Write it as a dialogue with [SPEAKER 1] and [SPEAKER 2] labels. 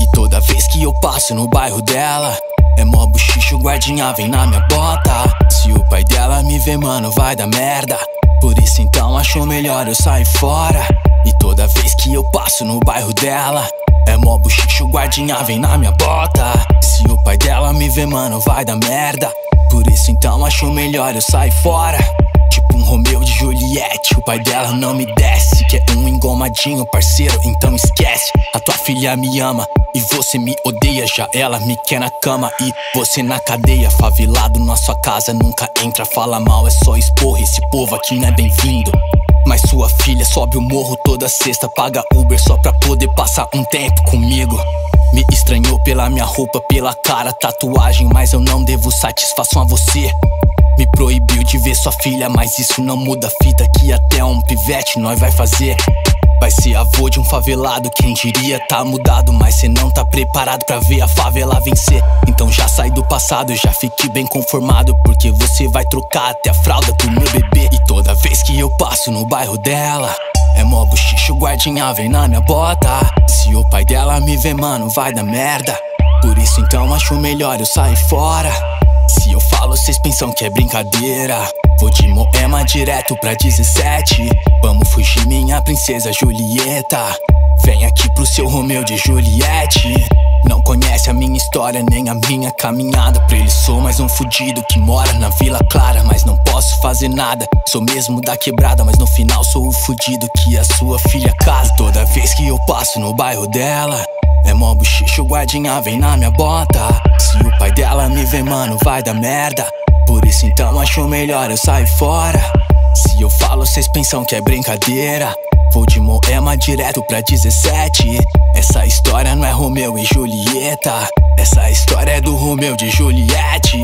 [SPEAKER 1] E toda vez que eu passo no bairro dela É mó buchicho, guardinha vem na minha bota. Se o pai dela me vê, mano, vai dar merda. Por isso então acho melhor eu sair fora. E toda vez que eu passo no bairro dela É mó buchicho, guardinha vem na minha bota. Se o pai dela me vê, mano, vai dar merda. Por isso então acho melhor eu sair fora Tipo um Romeu de Juliette, o pai dela não me desce. Que é um engomadinho, parceiro, então esquece. A tua filha me ama e você me odeia. Já ela me quer na cama e você na cadeia. Favelado na sua casa, nunca entra, fala mal, é só expor. Esse povo aqui não é bem-vindo. Mas sua filha sobe o morro toda sexta, paga Uber só pra poder passar um tempo comigo. Me estranhou pela minha roupa, pela cara, tatuagem, mas eu não devo satisfação a você. Me proibiu de ver sua filha, mas isso não muda a fita que até um pivete nós vai fazer. Vai ser avô de um favelado, quem diria tá mudado, mas cê não tá preparado pra ver a favela vencer. Então já sai do passado, já fique bem conformado, porque você vai trocar até a fralda do meu bebê. E toda vez que eu passo no bairro dela, é mó buchicho, guardinha vem na minha bota. Se o pai dela me vê, mano, vai dar merda. Por isso então acho melhor eu sair fora. Se eu falo, vocês pensam que é brincadeira. Vou de Moema direto pra 17. Vamos fugir, minha princesa Julieta. Vem aqui pro seu Romeu de Juliette. Não conhece a minha história, nem a minha caminhada. Pra ele sou mais um fudido que mora na Vila Clara. Mas não posso fazer nada. Sou mesmo da quebrada, mas no final sou o fudido que a sua filha casa. Toda vez que eu passo no bairro dela. Mó buchicho, guardinha vem na minha bota. Se o pai dela me vê, mano, vai dar merda. Por isso então acho melhor eu sair fora. Se eu falo, cês pensam que é brincadeira. Vou de Moema direto pra 17 Essa história não é Romeu e Julieta. Essa história é do Romeu de Juliette